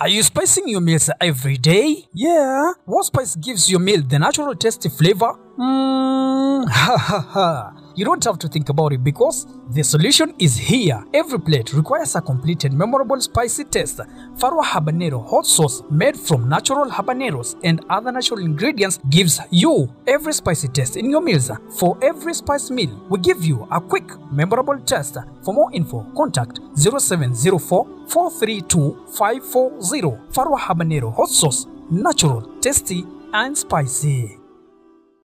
Are you spicing your meals every day? Yeah. What spice gives your meal the natural tasty flavor? Mmm, ha ha ha. You don't have to think about it because the solution is here. Every plate requires a complete and memorable spicy taste. Farwat Habanero hot sauce made from natural habaneros and other natural ingredients gives you every spicy taste in your meals. For every spice meal, we give you a quick, memorable taste. For more info, contact 0704 432 540. Farwat Habanero hot sauce, natural, tasty, and spicy.